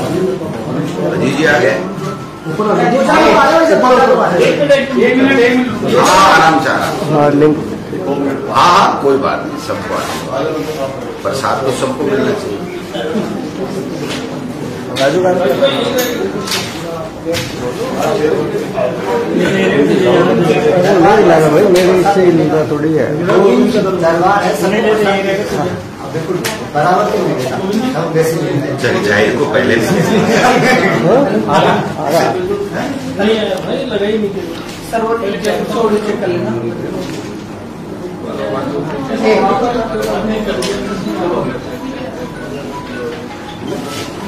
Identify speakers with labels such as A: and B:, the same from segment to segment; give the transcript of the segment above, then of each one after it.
A: अजीत जी आ गए। हाँ आराम से आराम।
B: हाँ
A: हाँ हाँ कोई बात नहीं सबको आराम। प्रसाद तो सबको मिलना चाहिए।
B: नहीं लगा भाई मेरे इससे ही थोड़ी है
A: ज़ाहिर को पहले से
B: हाँ? आ रहा है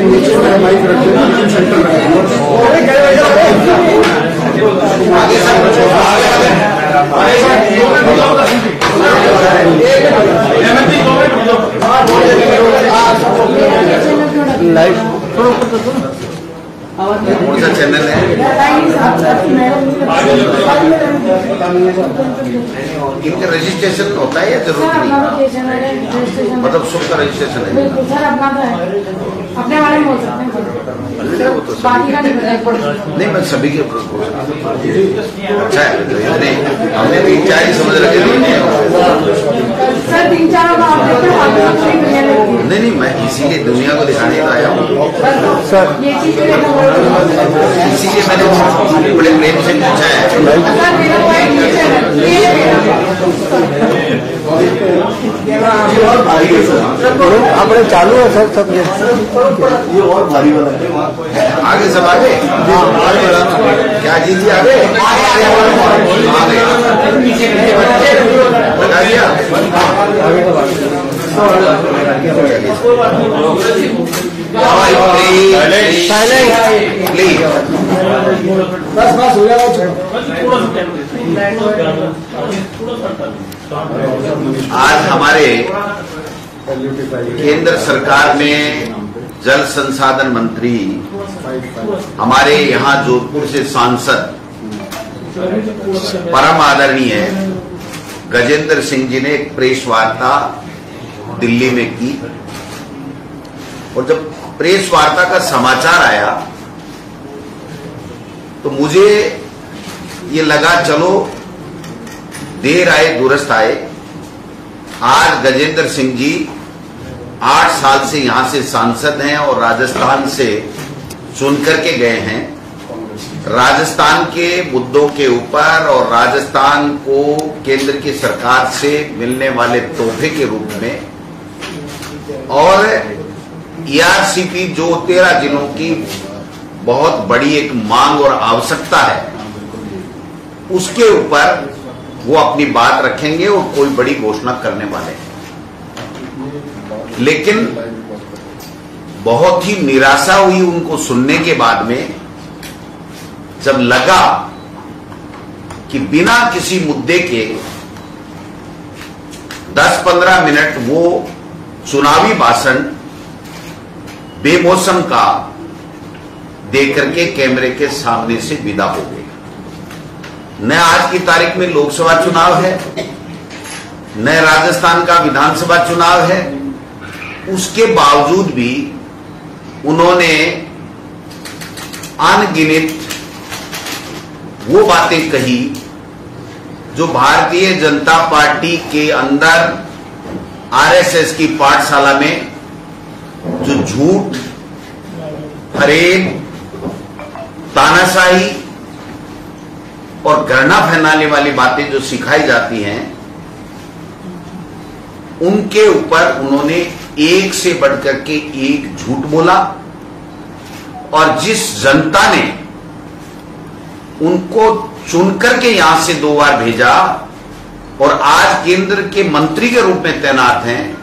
C: नीचे मेरा माइक रखे सेंटर
B: लाइव
A: कौन सा चैनल है? इनका रजिस्ट्रेशन होता है या ज़रूरत नहीं? मतलब सबका रजिस्ट्रेशन है?
D: अपना तो है। अपने बारे में बोल सकते हैं
A: नहीं, वो तो
D: नहीं
A: मैं सभी के ऊपर बोल अच्छा है तो हमने भी क्या ही समझ रखे।
D: सर तीन चार हो है
A: नहीं नहीं मैं इसीलिए दुनिया को दिखाने तो आया हूँ।
B: सर।
D: ये चीज़ मेरे को हूँ।
A: इसीलिए मैंने बड़े प्रेम से पूछा है।
D: सर मेरा पॉइंट नीचे है ये मेरा
B: अपने चालू है सर सब ये।
A: आगे सब आगे? क्या जी जी आगे? दिया।
C: बस बस हो जाएगा
A: आज हमारे केंद्र सरकार में जल संसाधन मंत्री हमारे यहाँ जोधपुर से सांसद, परम आदरणीय गजेंद्र सिंह जी ने एक प्रेस वार्ता दिल्ली में की। और जब प्रेस वार्ता का समाचार आया तो मुझे ये लगा, चलो, देर आए दुरुस्त आए। आज गजेंद्र सिंह जी आठ साल से यहाँ से सांसद हैं और राजस्थान से चुन करके गए हैं। राजस्थान के मुद्दों के ऊपर और राजस्थान को केंद्र की सरकार से मिलने वाले तोहफे के रूप में और ईआरसीपी जो तेरह जिलों की बहुत बड़ी एक मांग और आवश्यकता है, उसके ऊपर वो अपनी बात रखेंगे और कोई बड़ी घोषणा करने वाले हैं। लेकिन बहुत ही निराशा हुई उनको सुनने के बाद में, जब लगा कि बिना किसी मुद्दे के 10-15 मिनट वो चुनावी भाषण बेमौसम का देकर के कैमरे के सामने से विदा हो गए न आज की तारीख में लोकसभा चुनाव है, न राजस्थान का विधानसभा चुनाव है, उसके बावजूद भी उन्होंने अनगिनित वो बातें कही जो भारतीय जनता पार्टी के अंदर आरएसएस की पाठशाला में जो झूठ फरेब तानाशाही और घृणा फैलाने वाली बातें जो सिखाई जाती हैं, उनके ऊपर उन्होंने एक से बढ़कर के एक झूठ बोला और जिस जनता ने उनको चुनकर के यहाँ से दो बार भेजा और आज केंद्र के मंत्री के रूप में तैनात हैं,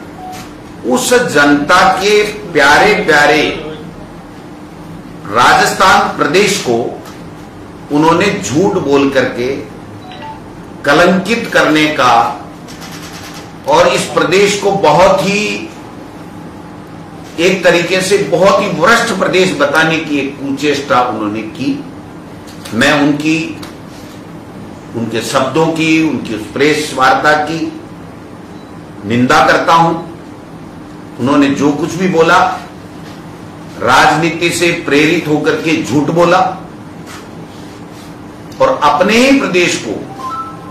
A: उस जनता के प्यारे प्यारे राजस्थान प्रदेश को उन्होंने झूठ बोल करके कलंकित करने का और इस प्रदेश को बहुत ही एक तरीके से बहुत ही भ्रष्ट प्रदेश बताने की एक कुचेष्टा उन्होंने की। मैं उनकी, उनके शब्दों की, उनकी प्रेस वार्ता की निंदा करता हूँ। उन्होंने जो कुछ भी बोला, राजनीति से प्रेरित होकर के झूठ बोला और अपने ही प्रदेश को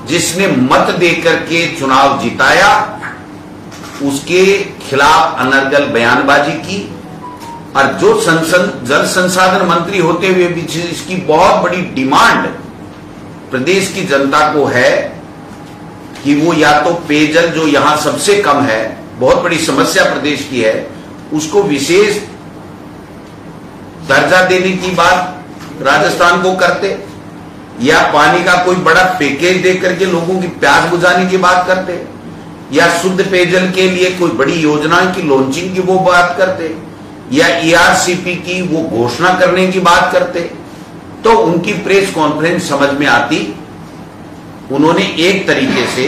A: जिसने मत देकर के चुनाव जिताया उसके खिलाफ अनर्गल बयानबाजी की और जो संसद जल संसाधन मंत्री होते हुए भी इसकी बहुत बड़ी डिमांड प्रदेश की जनता को है कि वो या तो पेयजल जो यहाँ सबसे कम है, बहुत बड़ी समस्या प्रदेश की है, उसको विशेष दर्जा देने की बात राजस्थान को करते या पानी का कोई बड़ा पैकेज देकर के लोगों की प्यास बुझाने की बात करते। या शुद्ध पेयजल के लिए कोई बड़ी योजना की लॉन्चिंग की वो बात करते, या ईआरसीपी की वो घोषणा करने की बात करते तो उनकी प्रेस कॉन्फ्रेंस समझ में आती। उन्होंने एक तरीके से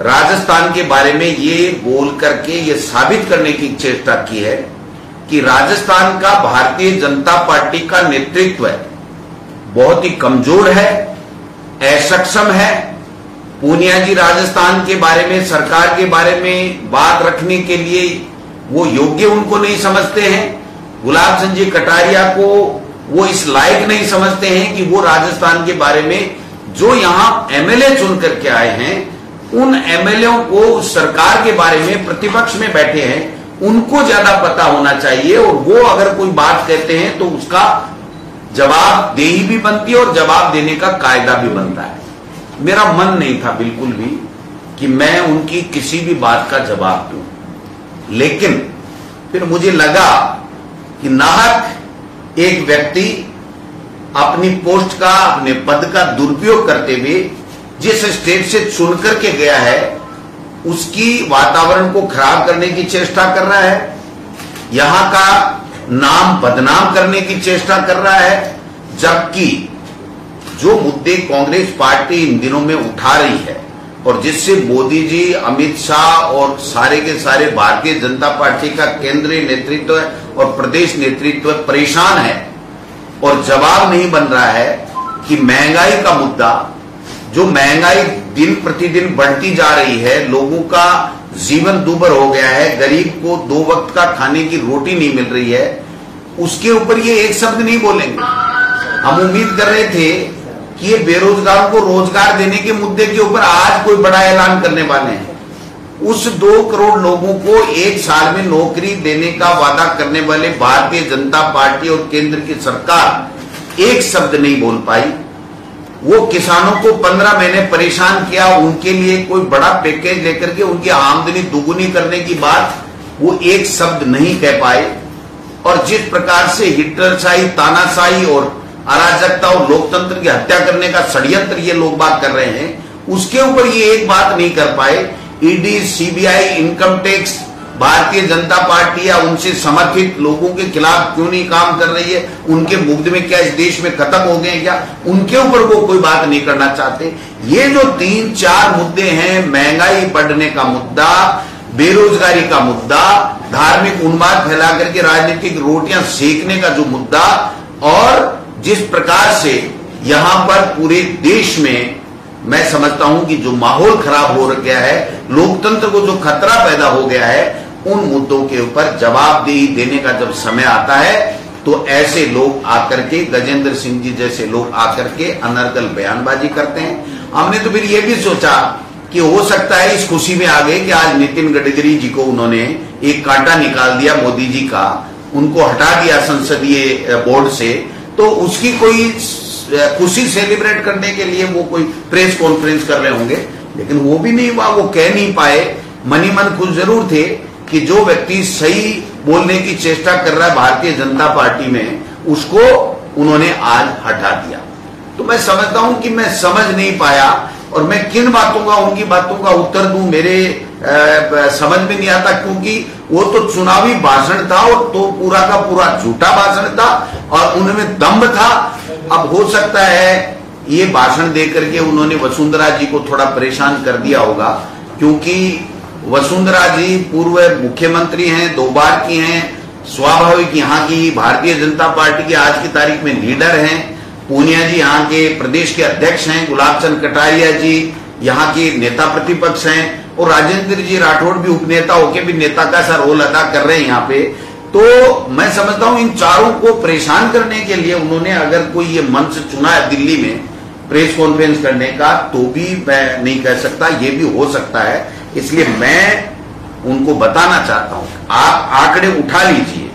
A: राजस्थान के बारे में ये बोल करके, ये साबित करने की चेष्टा की है कि राजस्थान का भारतीय जनता पार्टी का नेतृत्व बहुत ही कमज़ोर है, असक्षम है पूनिया जी राजस्थान के बारे में, सरकार के बारे में बात रखने के लिए वो योग्य उनको नहीं समझते हैं। गुलाब संजय कटारिया को वो इस लायक नहीं समझते हैं कि वो राजस्थान के बारे में जो यहाँ एमएलए चुन करके आए हैं, उन एमएलए को सरकार के बारे में, प्रतिपक्ष में बैठे हैं, उनको ज़्यादा पता होना चाहिए और वो अगर कोई बात कहते हैं तो उसका जवाब देही भी बनती है और जवाब देने का कायदा भी बनता है। मेरा मन नहीं था बिल्कुल भी कि मैं उनकी किसी भी बात का जवाब दूँ। लेकिन फिर मुझे लगा कि नाहक एक व्यक्ति अपनी पोस्ट का, अपने पद का दुरुपयोग करते हुए जिस स्टेट से चुन करके गया है, उसकी वातावरण को खराब करने की चेष्टा कर रहा है, यहाँ का नाम बदनाम करने की चेष्टा कर रहा है, जबकि जो मुद्दे कांग्रेस पार्टी इन दिनों में उठा रही है और जिससे मोदी जी, अमित शाह और सारे के सारे भारतीय जनता पार्टी का केंद्रीय नेतृत्व और प्रदेश नेतृत्व परेशान है और जवाब नहीं बन रहा है कि महँगाई का मुद्दा, जो महँगाई दिन प्रतिदिन बढ़ती जा रही है, लोगों का जीवन दुबर हो गया है, गरीब को दो वक्त का खाने की रोटी नहीं मिल रही है, उसके ऊपर ये एक शब्द नहीं बोलेंगे। हम उम्मीद कर रहे थे कि ये बेरोजगारों को रोज़गार देने के मुद्दे के ऊपर आज कोई बड़ा ऐलान करने वाले हैं। उस दो करोड़ लोगों को एक साल में नौकरी देने का वादा करने वाले भारतीय जनता पार्टी और केंद्र की सरकार एक शब्द नहीं बोल पाई। वो किसानों को पंद्रह महीने परेशान किया, उनके लिए कोई बड़ा पैकेज लेकर के उनकी आमदनी दुगुनी करने की बात वो एक शब्द नहीं कह पाए। और जिस प्रकार से हिटलरशाही, तानाशाही और अराजकता और लोकतंत्र की हत्या करने का षड्यंत्र ये लोग बात कर रहे हैं, उसके ऊपर ये एक बात नहीं कर पाए। ED CBI income tax Bharatiya Janata party या उनसे समर्थित लोगों के खिलाफ क्यों नहीं काम कर रही है? उनके मुग्ध में क्या इस देश में खत्म हो गए क्या? उनके ऊपर वो कोई बात नहीं करना चाहते। ये जो तीन चार मुद्दे हैं, महँगाई बढ़ने का मुद्दा, बेरोजगारी का मुद्दा, धार्मिक उन्माद फैला करके राजनीतिक रोटियाँ सेकने का जो मुद्दा, और जिस प्रकार से यहाँ पर पूरे देश में मैं समझता हूँ कि जो माहौल खराब हो गया है, लोकतंत्र को जो खतरा पैदा हो गया है, उन मुद्दों के ऊपर जवाबदेही देने का जब समय आता है तो ऐसे लोग आकर के, गजेंद्र सिंह जी जैसे लोग आकर के अनर्गल बयानबाजी करते हैं। हमने तो फिर यह भी सोचा कि हो सकता है इस खुशी में आ गए कि आज नितिन गडकरी जी को उन्होंने एक कांटा निकाल दिया, मोदी जी का। उनको हटा दिया संसदीय बोर्ड से तो उसकी कोई खुशी सेलिब्रेट करने के लिए वो कोई प्रेस कॉन्फ्रेंस कर रहे होंगे। लेकिन वो भी नहीं हुआ, वो कह नहीं पाए। मनी मन खुश ज़रूर थे कि जो व्यक्ति सही बोलने की चेष्टा कर रहा है भारतीय जनता पार्टी में, उसको उन्होंने आज हटा दिया। तो मैं समझता हूँ कि मैं समझ नहीं पाया और मैं किन बातों का, उनकी बातों का उत्तर दूँ, मेरे समझ में नहीं आता क्योंकि वो तो चुनावी भाषण था और तो पूरा का पूरा झूठा भाषण था और उनमें दम्भ था। अब हो सकता है ये भाषण देकर के उन्होंने वसुंधरा जी को थोड़ा परेशान कर दिया होगा, क्योंकि वसुंधरा जी पूर्व मुख्यमंत्री हैं, दो बार की हैं, स्वाभाविक यहाँ की भारतीय जनता पार्टी के आज की तारीख में लीडर हैं। पूनिया जी यहाँ के प्रदेश के अध्यक्ष हैं, गुलाबचंद कटारिया जी यहाँ के नेता प्रतिपक्ष हैं। और राजेंद्र जी राठौड़ भी उपनेता होकर भी नेता का सा रोल अदा कर रहे हैं यहाँ पे तो मैं समझता हूँ इन चारों को परेशान करने के लिए उन्होंने अगर कोई ये मंच चुना है दिल्ली में प्रेस कॉन्फ्रेंस करने का तो भी मैं नहीं कह सकता, ये भी हो सकता है। इसलिए मैं उनको बताना चाहता हूँ, आप आंकड़े उठा लीजिए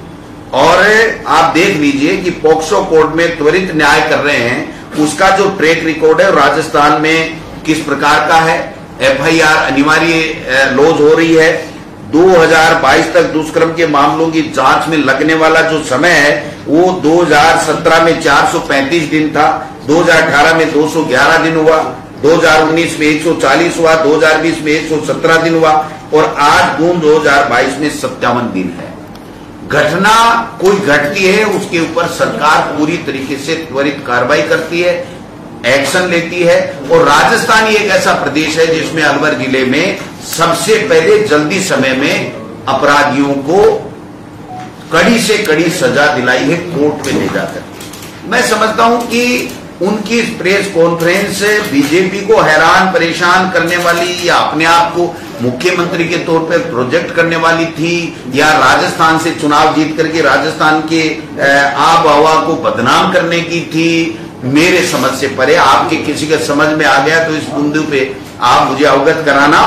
A: और आप देख लीजिए कि पोक्सो कोर्ट में त्वरित न्याय कर रहे हैं, उसका जो ट्रैक रिकॉर्ड है राजस्थान में किस प्रकार का है एफआईआर अनिवार्य लॉज हो रही है। 2022 तक दुष्कर्म के मामलों की जाँच में लगने वाला जो समय है, वो 2017 में 435 दिन था 2018 में 211 दिन हुआ 2019 में 140 हुआ 2020 में 117 दिन हुआ, और आज जून 2022 में सत्तावन दिन है। घटना कोई घटती है, उसके ऊपर सरकार पूरी तरीके से त्वरित कार्रवाई करती है। एक्शन लेती है और राजस्थान ही एक ऐसा प्रदेश है जिसमें अलवर ज़िले में सबसे पहले जल्दी समय में अपराधियों को कड़ी से कड़ी सजा दिलाई है, कोर्ट में ले जाकर। मैं समझता हूँ कि उनकी प्रेस कॉन्फ्रेंस बीजेपी को हैरान, परेशान करने वाली या अपने आप को मुख्यमंत्री के तौर पर प्रोजेक्ट करने वाली थी या राजस्थान से चुनाव जीत करके राजस्थान के आब हवा को बदनाम करने की थी मेरे समझ से परे, आपके किसी के समझ में आ गया तो इस बिंदु पे आप मुझे अवगत कराना।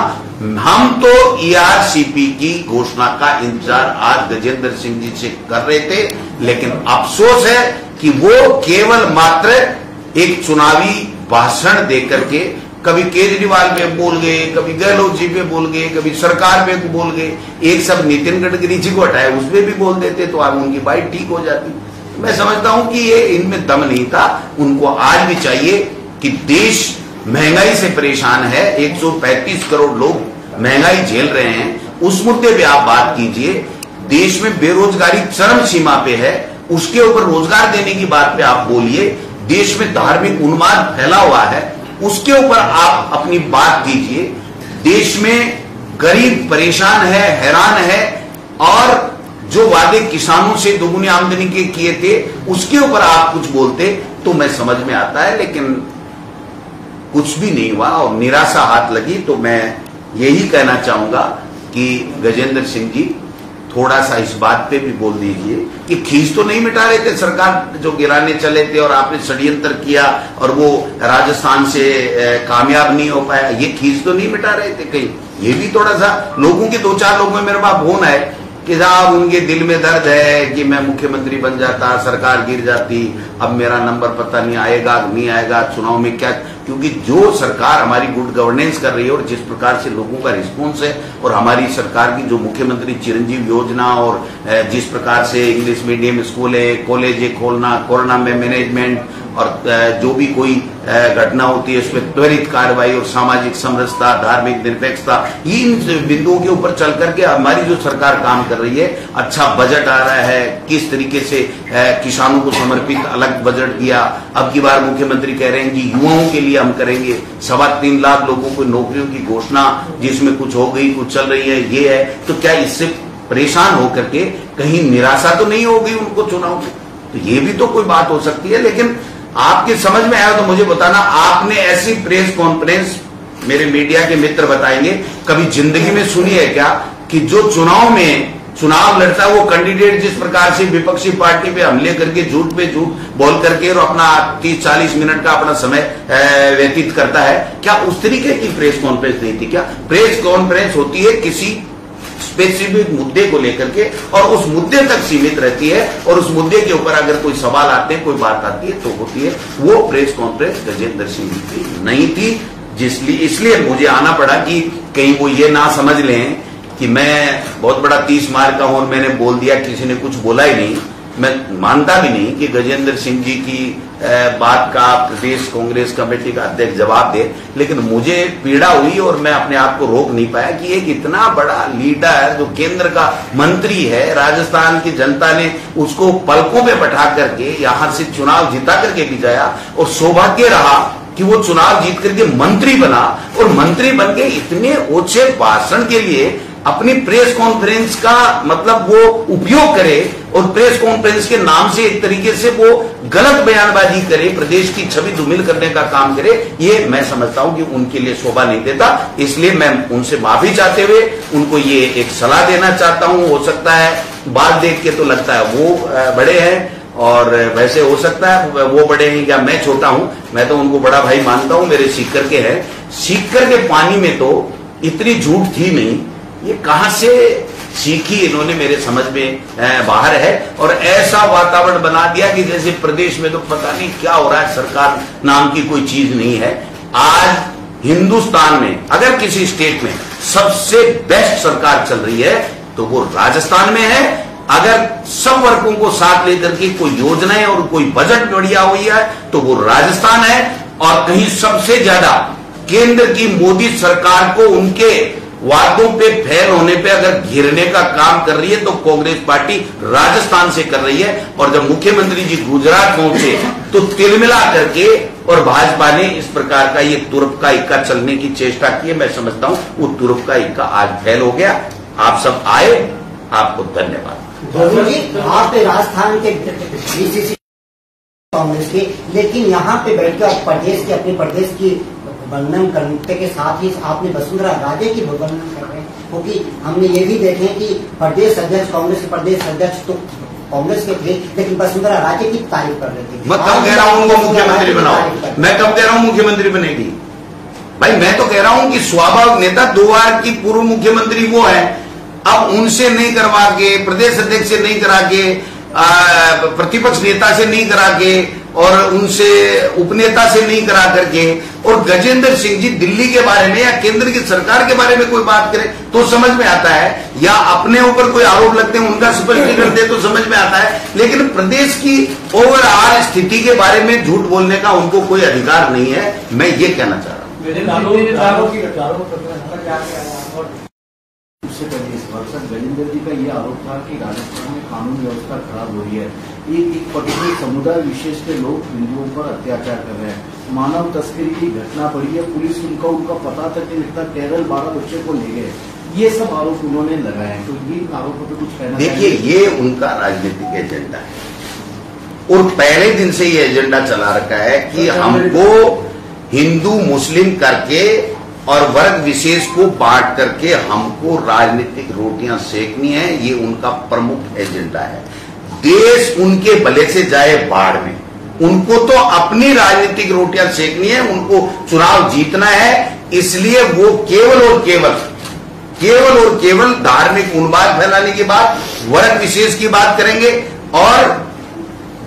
A: हम तो ईआरसीपी की घोषणा का इंतज़ार आज गजेंद्र सिंह जी से कर रहे थे, लेकिन अफसोस है कि वो केवल मात्र एक चुनावी भाषण देकर के कभी केजरीवाल पे बोल गए, कभी गहलोत जी पे बोल गए, कभी सरकार पे बोल गए। एक सब नितिन गडकरी जी को हटाए, उसमें भी बोल देते तो अब उनकी बाइट ठीक हो जाती। मैं समझता हूँ कि ये इनमें दम नहीं था। उनको आज भी चाहिए कि देश महँगाई से परेशान है। 135 करोड़ लोग महँगाई झेल रहे हैं। उस मुद्दे पे आप बात कीजिए। देश में बेरोजगारी चरम सीमा पे है। उसके ऊपर रोज़गार देने की बात पे आप बोलिए। देश में धार्मिक उन्माद फैला हुआ है। उसके ऊपर आप अपनी बात कीजिए। देश में गरीब परेशान है, हैरान है और जो वादे किसानों से दोगुनी आमदनी के किए थे, उसके ऊपर आप कुछ बोलते तो मैं समझ में आता है, लेकिन कुछ भी नहीं हुआ और निराशा हाथ लगी तो मैं यही कहना चाहूँगा कि गजेंद्र सिंह जी, थोड़ा सा इस बात पे भी बोल दीजिए कि खींच तो नहीं मिटा रहे थे सरकार, जो गिराने चले थे और आपने षड्यंत्र किया और वो राजस्थान से कामयाब नहीं हो पाया, ये खींच तो नहीं मिटा रहे थे कहीं? ये भी थोड़ा सा, लोगों के दो चार लोगों में मेरे पास फ़ोन है कि साहब उनके दिल में दर्द है कि मैं मुख्यमंत्री बन जाता, सरकार गिर जाती, अब मेरा नंबर पता नहीं आएगा नहीं आएगा, चुनाव में क्या क्योंकि जो सरकार हमारी गुड गवर्नेंस कर रही है और जिस प्रकार से लोगों का रिस्पॉन्स है और हमारी सरकार की जो मुख्यमंत्री चिरंजीव योजना और जिस प्रकार से इंग्लिश मीडियम स्कूल है कॉलेज खोलना कोरोना में मैनेजमेंट और जो भी कोई घटना होती है उसमें त्वरित कार्रवाई और सामाजिक समरसता, धार्मिक निरपेक्षता, इन बिंदुओं के ऊपर चल करके हमारी जो सरकार काम कर रही है अच्छा बजट आ रहा है, किस तरीके से किसानों को समर्पित अलग बजट दिया। अब की बार मुख्यमंत्री कह रहे हैं कि युवाओं के लिए हम करेंगे। सवा तीन लाख लोगों को नौकरियों की घोषणा, जिसमें कुछ हो गई, कुछ चल रही है, ये है। तो क्या इससे परेशान होकर के कहीं निराशा तो नहीं होगी उनको चुनाव में तो ये भी तो कोई बात हो सकती है, लेकिन आपके समझ में आया तो मुझे बताना, आपने ऐसी प्रेस कॉन्फ्रेंस मेरे मीडिया के मित्र बताएँगे, कभी ज़िंदगी में सुनी है क्या कि जो चुनाव में चुनाव लड़ता है, वो कैंडिडेट जिस प्रकार से विपक्षी पार्टी पे हमले करके, झूठ पे झूठ बोल करके और अपना तीस चालीस मिनट का अपना समय व्यतीत करता है, क्या उस तरीके की प्रेस कॉन्फ्रेंस नहीं थी? क्या प्रेस कॉन्फ्रेंस होती है किसी स्पेसिफिक मुद्दे को लेकर के और उस मुद्दे तक सीमित रहती है और उस मुद्दे के ऊपर अगर कोई सवाल आते हैं, कोई बात आती है तो होती है। वो प्रेस कॉन्फ्रेंस गजेंद्र सिंह की नहीं थी, जिसलिए, इसलिए मुझे आना पड़ा कि कहीं वो ये ना समझ लें कि मैं बहुत बड़ा तीस मार का हूँ और मैंने बोल दिया, किसी ने कुछ बोला ही नहीं। मैं मानता भी नहीं कि गजेंद्र सिंह जी की बात का प्रदेश कांग्रेस कमेटी का अध्यक्ष जवाब दे, लेकिन मुझे पीड़ा हुई और मैं अपने आप को रोक नहीं पाया कि एक इतना बड़ा लीडर जो केंद्र का मंत्री है, राजस्थान की जनता ने उसको पलकों में बैठा करके, यहाँ से चुनाव जिता करके भी जाया और सौभाग्य रहा कि वो चुनाव जीत करके मंत्री बना। और मंत्री बन के इतने ओछे भाषण के लिए अपनी प्रेस कॉन्फ्रेंस का मतलब वो उपयोग करे और प्रेस कॉन्फ्रेंस के नाम से एक तरीके से वो गलत बयानबाजी करे, प्रदेश की छवि धूमिल करने का काम करे, ये मैं समझता हूँ कि उनके लिए शोभा नहीं देता। इसलिए मैं उनसे माफ़ी चाहते हुए उनको ये एक सलाह देना चाहता हूँ। हो सकता है, बात देख के तो लगता है वो बड़े हैं और वैसे हो सकता है वो बड़े हैं या मैं छोटा हूँ। मैं तो उनको बड़ा भाई मानता हूँ, मेरे सीकर के हैं। सीकर के पानी में तो इतनी झूठ थी नहीं ये कहाँ से सीखी इन्होंने मेरे समझ में बाहर है? और ऐसा वातावरण बना दिया कि जैसे प्रदेश में तो पता नहीं क्या हो रहा है, सरकार नाम की कोई चीज़ नहीं है। आज हिंदुस्तान में, अगर किसी स्टेट में सबसे बेस्ट सरकार चल रही है तो वो राजस्थान में है। अगर सब वर्गों को साथ लेकर के कोई योजनाएँ और कोई बजट बढ़िया हुई है तो वो राजस्थान है। और कहीं सबसे ज़्यादा केंद्र की मोदी सरकार को उनके वादों पे फेल होने पे अगर घेरने का काम कर रही है तो कांग्रेस पार्टी राजस्थान से कर रही है। और जब मुख्यमंत्री जी गुजरात पहुँचे तो तिलमिला करके और भाजपा ने इस प्रकार का ये तुर्प का इक्का चलने की चेष्टा की है। मैं समझता हूँ, वो तुर्प का इक्का आज फेल हो गया। आप सब आए, आपको धन्यवाद।
E: आप राजस्थान के कांग्रेस के, लेकिन यहाँ पे बैठकर प्रदेश के, अपने प्रदेश की वर्णन करने के साथ ही आपने वसुंधरा राजे की वर्णन कर रहे हैं। क्योंकि हमने ये भी देखे कि प्रदेश अध्यक्ष कांग्रेस के प्रदेश अध्यक्ष तो कांग्रेस के थे लेकिन वसुंधरा राजे की तारीफ़ कर रहे थे।
A: मैं कब कह रहा हूँ उनको मुख्यमंत्री बनाओ। मैं कब कह रहा हूँ मुख्यमंत्री बनेगी। भाई मैं तो कह रहा हूँ कि स्वाभाविक नेता दो बार की पूर्व मुख्यमंत्री वो है। अब उनसे नहीं करवा के प्रदेश अध्यक्ष से नहीं करा के प्रतिपक्ष नेता से नहीं करा के और उनसे उपनेता से नहीं करा करके, और गजेंद्र सिंह जी दिल्ली के बारे में या केंद्र की सरकार के बारे में कोई बात करे तो समझ में आता है। या अपने ऊपर कोई आरोप लगते हैं, उनका स्पष्टीकरण दे तो समझ में आता है। लेकिन प्रदेश की ओवरऑल स्थिति के बारे में झूठ बोलने का उनको कोई अधिकार नहीं है, मैं ये कहना चाह रहा हूँ।
F: वर्ष गजेंद्र जी का ये आरोप था कि राजस्थान में कानून व्यवस्था खराब हो रही है। एक एक पर्टिकुलर समुदाय विशेष के लोग हिंदुओं पर अत्याचार कर रहे हैं। मानव तस्करी की घटना बढ़ी है पुलिस उनका उनका पता तक नहीं लगता केरल बारह बच्चे को ले गए। ये सब आरोप उन्होंने लगाए हैं। तो ये आरोपों पर कुछ कहना
A: देखिए ये उनका राजनीतिक एजेंडा है। और पहले दिन से ये एजेंडा चला रखा है कि हमको हिंदू मुस्लिम करके और वर्ग विशेष को बांट करके हमको राजनीतिक रोटियाँ सेकनी है, ये उनका प्रमुख एजेंडा है। देश उनके भले से जाए बाढ़ में। उनको तो अपनी राजनीतिक रोटियाँ सेकनी है, उनको चुनाव जीतना है, इसलिए वो केवल और केवल केवल और केवल धार्मिक उन्माद फैलाने की बात वर्ग विशेष की बात करेंगे और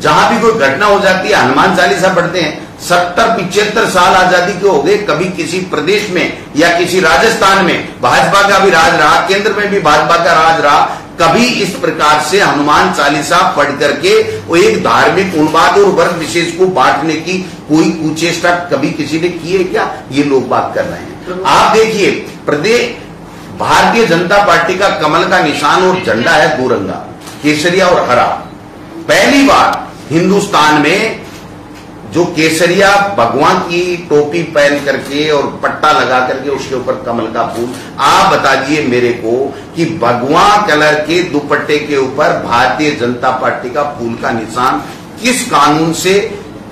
A: जहाँ भी कोई घटना हो जाती है, हनुमान चालीसा पढ़ते हैं सत्तर पिछहत्तर साल आज़ादी के हो गए, कभी किसी प्रदेश में या किसी राजस्थान में। भाजपा का भी राज रहा, केंद्र में भी भाजपा का राज रहा, कभी इस प्रकार से हनुमान चालीसा पढ़ करके वो एक धार्मिक उन्माद और वर्ग विशेष को बांटने की कोई कुचेष्टा कभी किसी ने की है क्या? ये लोग बात कर रहे हैं। आप देखिए प्रदेश भारतीय जनता पार्टी का कमल का निशान और झंडा है दोरंगा केसरिया और हरा। पहली बार हिंदुस्तान में जो केसरिया भगवान की टोपी पहन करके और पट्टा लगा करके उसके ऊपर कमल का फूल, आप बता दिए मेरे को कि भगवा कलर के दुपट्टे के ऊपर भारतीय जनता पार्टी का फूल का निशान किस कानून से,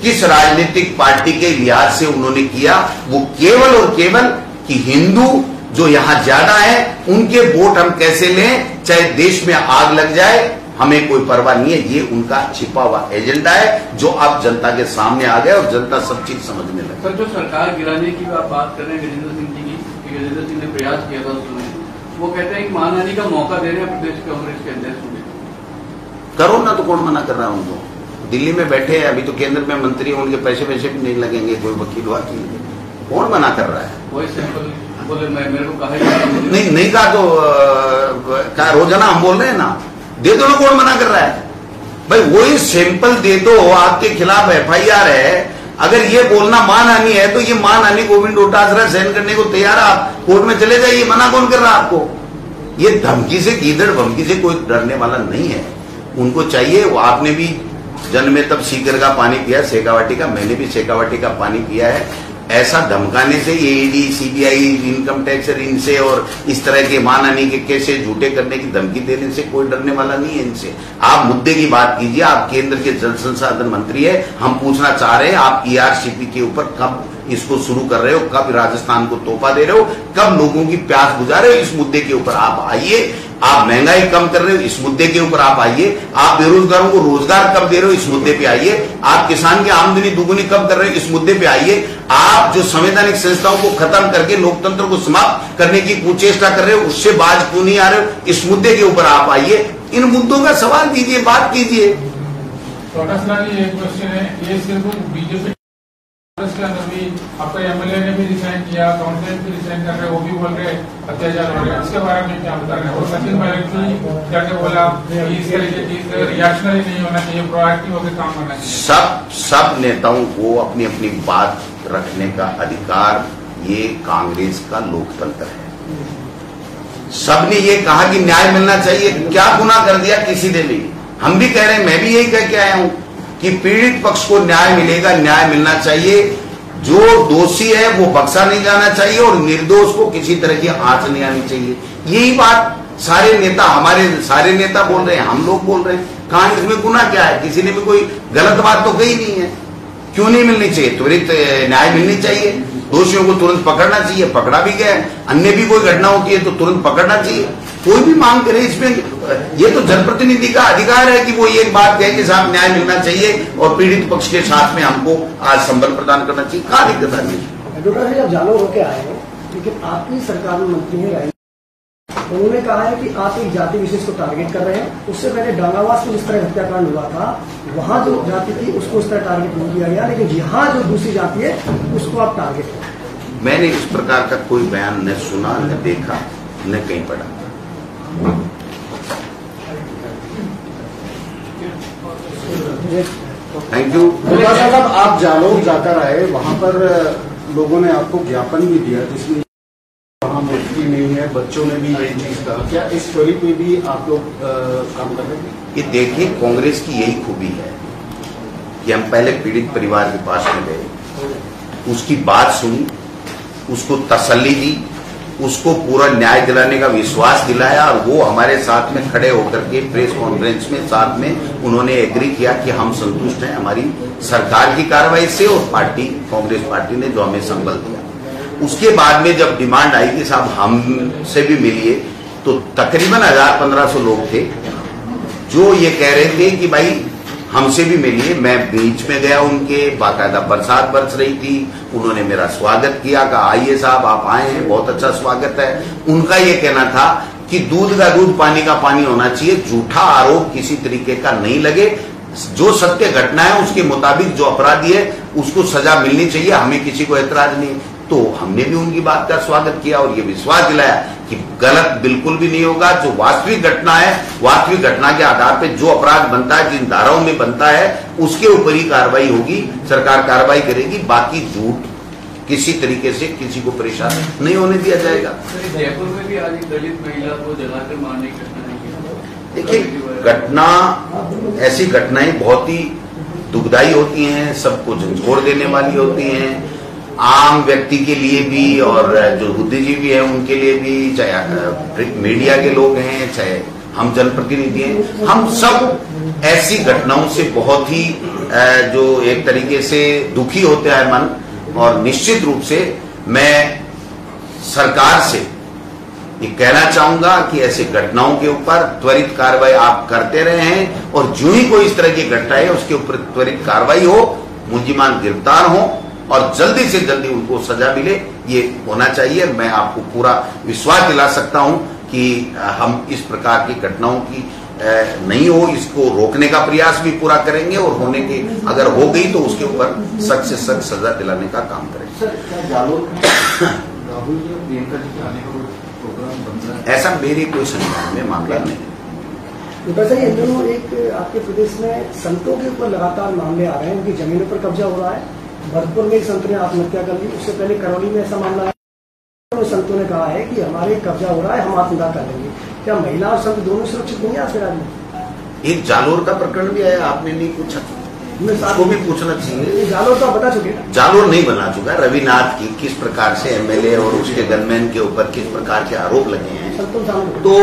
A: किस राजनीतिक पार्टी के लिहाज से उन्होंने किया? वो केवल और केवल कि हिंदू जो यहाँ ज़्यादा है, उनके वोट हम कैसे लें? चाहे देश में आग लग जाए हमें कोई परवाह नहीं है ये उनका छिपा हुआ एजेंडा है जो अब जनता के सामने आ गया और जनता सब चीज़ समझने लगी।
C: सर जो सरकार गिराने की आप बात कर रहे हैं गजेंद्र सिंह जी की गजेंद्र सिंह ने प्रयास किया था उस समय वो कहते हैं कि का मौका दे रहे हैं प्रदेश कांग्रेस के अध्यक्ष को
A: करो ना तो कौन मना कर रहा है उनको? दिल्ली में बैठे हैं अभी तो केंद्र में मंत्री हैं उनके पैसे वैसे भी नहीं लगेंगे कोई वकील वकील कौन मना कर रहा है?
C: वही सिंपल बोले मैं मेरे को कहा नहीं।
A: नहीं नहीं कहा तो कहा रोज़ाना हम बोल रहे हैं ना? दे दो ना कौन मना कर रहा है। भाई, वही सैंपल दे दो, आपके खिलाफ एफआईआर है। अगर ये बोलना मानहानि है तो ये मानहानि गोविंद डोटासरा सहन करने को तैयार आप कोर्ट में चले जाइए, मना कौन कर रहा है आपको? ये धमकी से गीदड़ धमकी से कोई डरने वाला नहीं है। उनको चाहिए, वो आपने भी जन्म में तब सीकर का पानी पिया शेखावाटी का, मैंने भी शेखावाटी का पानी पिया है। ऐसा धमकाने से ये ईडी सीबीआई इनकम टैक्स इनसे और इस तरह के मानहानि के कैसे झूठे करने की धमकी देने से कोई डरने वाला नहीं है इनसे। आप मुद्दे की बात कीजिए, आप केंद्र के जल संसाधन मंत्री है, हम पूछना चाह रहे हैं, आप ईआरसीपी के ऊपर कब इसको शुरू कर रहे हो, कब राजस्थान को तोहफा दे रहे हो, कब लोगों की प्यास बुझा रहे हो, इस मुद्दे के ऊपर आप आइए आप महँगाई कम कर रहे हो, इस मुद्दे के ऊपर आप आइए। आप बेरोजगारों को रोज़गार कब दे रहे हो, इस मुद्दे पे आइए। आप किसान की आमदनी दुगुनी कब कर रहे हो, इस मुद्दे पे आइए। आप जो संवैधानिक संस्थाओं को खत्म करके लोकतंत्र को समाप्त करने की कुचेष्टा कर रहे हो, उससे बाज क्यों नहीं आ रहे इस मुद्दे के ऊपर आप आइए। इन मुद्दों का सवाल कीजिए, बात कीजिए।
G: एक क्वेश्चन है। ये सिर्फ़ बीजेपी कांग्रेस के अंदर भी आपका एमएलए ने भी किया भी कर रहे, वो भी बोल रहे, अत्याचार हो रहे, इसके बारे में क्या बता रहे हैं? और सचिन पायलट भी जाके बोला रिएक्शनरी नहीं होना चाहिए प्रोएक्टिव होकर काम करना चाहिए.
A: सब सब नेताओं को अपनी अपनी बात रखने का अधिकार, ये कांग्रेस का लोकतंत्र है। सबने ये कहा कि न्याय मिलना चाहिए, क्या गुना कर दिया किसी ने भी? हम भी कह रहे हैं, मैं भी यही कह के आया हूँ। कि पीड़ित पक्ष को न्याय मिलेगा, न्याय मिलना चाहिए। जो दोषी है, वो बख्शा नहीं जाना चाहिए और निर्दोष को किसी तरह की आँच नहीं आनी चाहिए। यही बात सारे नेता, हमारे सारे नेता बोल रहे हैं, हम लोग बोल रहे हैं। कहा, इसमें गुना क्या है? किसी ने भी कोई गलत बात तो कही नहीं है। क्यों नहीं मिलनी चाहिए? त्वरित न्याय मिलनी चाहिए। दोषियों को तुरंत पकड़ना चाहिए, पकड़ा भी गया। अन्य भी कोई घटना होती है तो तुरंत पकड़ना चाहिए। कोई भी मांग करे इसमें ये तो जनप्रतिनिधि का अधिकार है कि वो ये बात कहे कि साहब न्याय मिलना चाहिए और पीड़ित पक्ष के साथ में हमको आज संबल प्रदान करना चाहिए। कहा दिक्कत है?
H: डॉक्टर साहब आप जानो होके आए हो लेकिन आपकी सरकार में मंत्री है उन्होंने कहा है कि आप एक जाति विशेष को टारगेट कर रहे हैं। उससे पहले डांगावास में जिस तरह हत्याकांड हुआ था। वहाँ जो जाति थी उसको उस तरह टारगेट नहीं किया गया लेकिन यहाँ जो दूसरी जाति है उसको आप टारगेट
A: मैंने इस प्रकार का कोई बयान न सुना न देखा न कहीं पढ़ा। थैंक यू
F: साहब आप जालोर जाकर आए वहाँ पर लोगों ने आपको ज्ञापन भी दिया जिसमें वहाँ मूर्ति नहीं है बच्चों ने भी यही चीज़ कहा। क्या इस स्टोरी पे भी आप लोग काम कर रहे हैं?
A: ये देखिए कांग्रेस की यही खूबी है कि हम पहले पीड़ित परिवार के पास में गए उसकी बात सुनी उसको तसल्ली दी उसको पूरा न्याय दिलाने का विश्वास दिलाया और वो हमारे साथ में खड़े होकर के प्रेस कॉन्फ्रेंस में साथ में उन्होंने एग्री किया कि हम संतुष्ट हैं, हमारी सरकार की कार्रवाई से और पार्टी, कांग्रेस पार्टी ने जो हमें संबल दिया। उसके बाद में जब डिमांड आई कि साहब हमसे भी मिलिए तो तकरीबन हज़ार पंद्रह सौ लोग थे, जो ये कह रहे थे कि भाई हमसे भी मिलिए मैं बीच में गया उनके, बाकायदा बरसात बरस रही थी। उन्होंने मेरा स्वागत किया, कहा, आइए साहब, आप आए हैं, बहुत अच्छा स्वागत है। उनका ये कहना था कि दूध का दूध, पानी का पानी होना चाहिए। झूठा आरोप किसी तरीके का नहीं लगे। जो सत्य घटना है, उसके मुताबिक जो अपराधी है, उसको सजा मिलनी चाहिए। हमें किसी को ऐतराज नहीं। तो हमने भी उनकी बात का स्वागत किया और ये विश्वास दिलाया। कि गलत बिल्कुल भी नहीं होगा। जो वास्तविक घटना है वास्तविक घटना के आधार पर जो अपराध बनता है जिन धाराओं में बनता है उसके ऊपर ही कार्रवाई होगी सरकार कार्रवाई करेगी बाकी झूठ किसी तरीके से किसी को परेशान नहीं होने दिया जाएगा।
C: जयपुर में भी आज दलित महिला को जलाकर मारने की घटना
A: देखिए घटना ऐसी घटनाएँ बहुत ही दुखदाई होती हैं सबको झंझोड़ देने वाली होती हैं। आम व्यक्ति के लिए भी और जो बुद्धिजीवी है, उनके लिए भी, चाहे मीडिया के लोग हैं, चाहे हम जनप्रतिनिधि हैं, हम सब ऐसी घटनाओं से बहुत ही जो एक तरीके से दुखी होता है मन, और निश्चित रूप से मैं सरकार से ये कहना चाहूँगा कि ऐसे घटनाओं के ऊपर त्वरित कार्रवाई आप करते रहे हैं, और जो ही कोई इस तरह की घटना है, उसके ऊपर त्वरित कार्रवाई हो मुलजिमान गिरफ़्तार हो और जल्दी से जल्दी उनको सजा मिले ये होना चाहिए। मैं आपको पूरा विश्वास दिला सकता हूँ कि हम इस प्रकार की घटनाओं की नहीं हो इसको रोकने का प्रयास भी पूरा करेंगे और होने के अगर हो गई तो उसके ऊपर सख्त से सख्त सजा दिलाने का काम करेंगे।
F: है?
A: ऐसा मेरे कोई संज्ञान में मामला नहीं
H: तो वैसे ये दोनों एक आपके प्रदेश में संतों के ऊपर लगातार मामले आ रहे हैं उनकी जमीनों पर कब्जा हो रहा है। भरतपुर में एक संत ने आत्महत्या कर ली। उससे पहले करौली में ऐसा मामला है संतों ने कहा है कि हमारे कब्जा हो रहा है हम आत्मदाह कर लेंगे। क्या महिला और संत दोनों सुरक्षित नहीं है आज के राज्य में
A: एक जालोर का प्रकरण भी आया आपने नहीं पूछा? उसको भी पूछना चाहिए।
H: जालोर तो बता चुके
A: जालोर नहीं बना चुका रविनाथ की किस प्रकार से एमएलए और उसके गनमैन के ऊपर किस प्रकार के आरोप लगे हैं? तो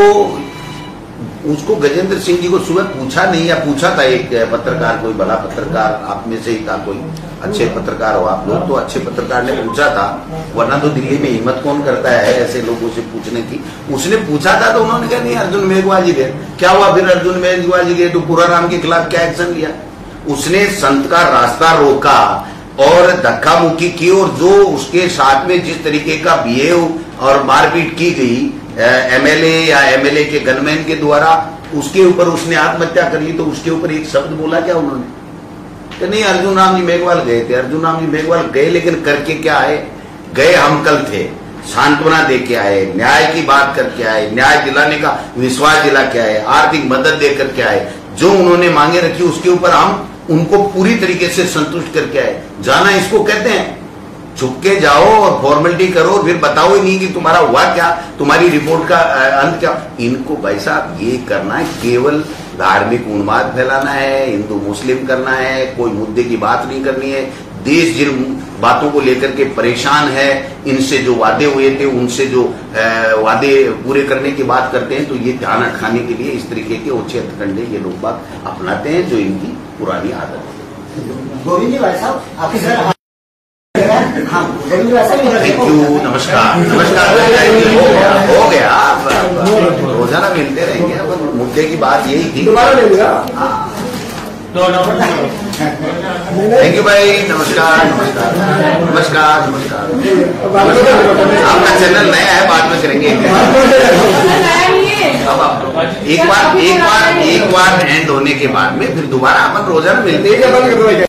A: उसको गजेंद्र सिंह जी को सुबह पूछा नहीं, या पूछा था एक पत्रकार, कोई बड़ा पत्रकार, आप में से ही था कोई अच्छे पत्रकार हो आप लोग तो अच्छे पत्रकार ने पूछा था, वरना तो दिल्ली में हिम्मत कौन करता है ऐसे लोगों से पूछने की? उसने पूछा था तो उन्होंने कहा, नहीं, अर्जुन मेघवाल जी गए क्या हुआ फिर अर्जुन मेघवाल जी गए तो पुराराम के खिलाफ क्या एक्शन लिया? उसने संत का रास्ता रोका और धक्का मुक्की की और जो उसके साथ में जिस तरीके का बिहेव और मारपीट की गई एमएलए या एमएलए के गनमैन के द्वारा उसके ऊपर उसने आत्महत्या कर ली तो उसके ऊपर एक शब्द बोला क्या उन्होंने? कि नहीं, अर्जुन राम जी मेघवाल गए थे। अर्जुन राम जी मेघवाल गए, लेकिन करके क्या आए? गए हम कल थे। सांत्वना दे के आए, न्याय की बात करके आए, न्याय दिलाने का विश्वास दिला के आए, आर्थिक मदद दे करके आए। जो उन्होंने मांगे रखी, उसके ऊपर हम उनको पूरी तरीके से संतुष्ट करके आए। जाना इसको कहते हैं छुप के जाओ और फॉर्मेलिटी करो फिर बताओ ही नहीं कि तुम्हारा हुआ क्या, तुम्हारी रिपोर्ट का अंत क्या। इनको भाई साहब, ये करना है, केवल धार्मिक उन्माद फैलाना है, हिंदू मुस्लिम करना है, कोई मुद्दे की बात नहीं करनी है। देश जिन बातों को लेकर के परेशान है, इनसे जो वादे हुए थे, उनसे जो वादे पूरे करने की बात करते हैं तो ये ध्यान अटकाने के लिए इस तरीके के उच्च हथकंडे ये लोग बात अपनाते हैं, जो इनकी पुरानी आदत है।
E: गोविंद जी भाई साहब, आपके सर हाँ गोविंद भाई साहब इधर
A: थैंक यू नमस्कार. नमस्कार. हो गया. हो रोज़ाना मिलते रहेंगे. मुद्दे की बात यही थी.
H: दोबारा ले लिया?
A: थैंक यू भाई नमस्कार. नमस्कार. नमस्कार. नमस्कार. आपका चैनल नया है बाद में करेंगे. अब आप एक बार एक बार एक बार एंड होने के बाद में फिर दोबारा अपन रोज़ाना मिलते हैं।